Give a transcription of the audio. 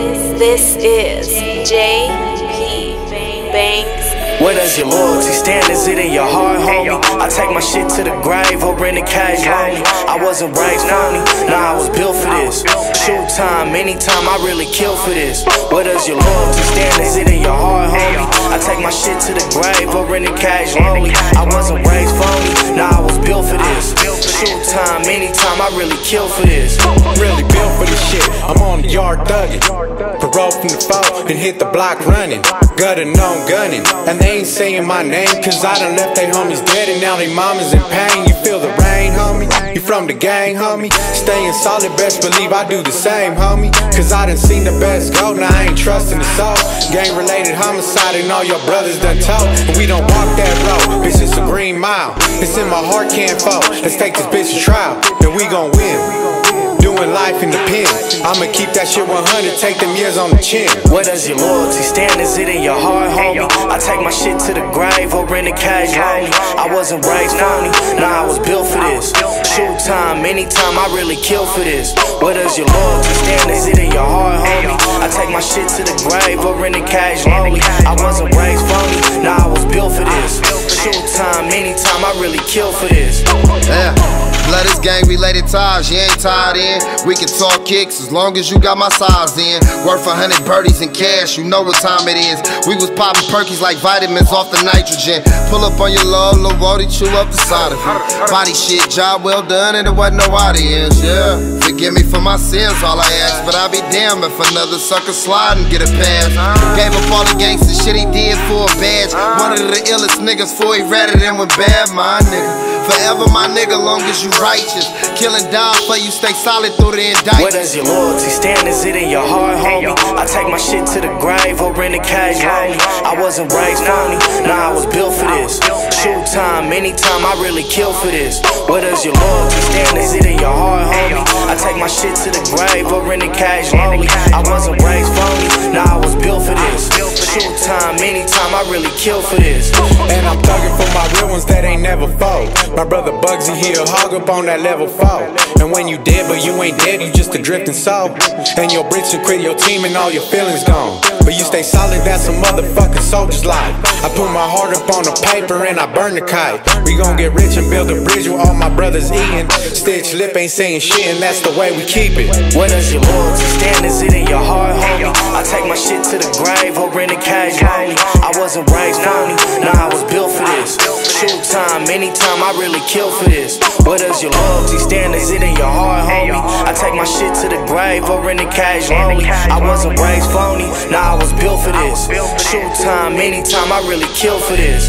This is JP Banks. Where does your loyalty stand? Is it in your heart, homie? I take my shit to the grave or in the cash lonely. I wasn't raised phony, nah, I was built for this. Shoot time, anytime I really kill for this. Where does your loyalty stand? Is it in your heart, homie? I take my shit to the grave or in the cash lonely. I wasn't raised phony, nah, I was built for this. Shoot time, anytime I really kill for this. Really built for this shit. I'm on the yard thugging. Parole from the foe and hit the block running. Gutter known gunning. And they ain't saying my name cause I done left they homies dead and now they mamas in pain. You feel the rain, homie? You from the gang, homie? Staying solid, best believe I do the same, homie. Cause I done seen the best go, now I ain't trusting the soul. Gang related homicide and all your brothers done told. And we don't walk that road, bitch, it's a green mile. It's in my heart, can't fall. Let's take this bitch to trial, and we gon' win. Doing life in the pen. I'ma keep that shit 100, take them years on the chin. Where does your loyalty stand? Is it in your heart, homie? I take my shit to the grave or in the cash lonely. I wasn't raised phony, nah, I was built for this. Shoot time, anytime I really kill for this. Where does your loyalty stand? Is it in your heart, homie? I take my shit to the grave or in the cash lonely. I wasn't raised phony, nah, I was built for this. Shoot time, anytime I really kill for this. Yeah. Blood is gang related ties, you ain't tied in. We can talk kicks as long as you got my size in. Worth a hundred birdies in cash, you know what time it is. We was popping perkies like vitamins off the nitrogen. Pull up on your low, little Wody, chew up the side of it. Body shit, job well done, and it wasn't no audience, yeah. Forgive me for my sins, all I ask, but I'll be damned if another sucker slide and get a pass. Gave up all the gangster shit he did for a badge. One of the illest niggas before he ratted and went bad, my nigga. Forever my nigga, long as you righteous. Killing down for you, stay solid through the indictment. Where does your loyalty stand? Is it in your heart, homie? I take my shit to the grave or in the cash lonely. I wasn't raised phony, nah, I was built for this. Shoot time, anytime I really kill for this. Where does your loyalty stand? Is it in your heart, homie? I take my shit to the grave or in the cash lonely. I wasn't raised phony, nah, I was built for this. Shoot time, anytime I really kill for this. And I'm thugging for my real ones that ain't never. My brother Bugsy here, hog up on that level four. And when you dead, but you ain't dead, you just a drifting soul. And your bricks will quit your team and all your feelings gone. But you stay solid, that's a motherfucking soldier's life. I put my heart up on the paper and I burn the kite. We gon' get rich and build a bridge with all my brothers eating. Stitch lip ain't saying shit, and that's the way we keep it. Where does your loyalty stand? Is it in your heart, homie? I take my shit to the grave or in the cash lonely. I wasn't raised phony, nah, I was built for this. Shoot time, anytime I really kill for this. Where does your loyalty stand? Is it in your heart, homie? I take my shit to the grave or in the cash lonely. I wasn't raised phony, nah, I was built for this. Shoot time, anytime I really kill for this.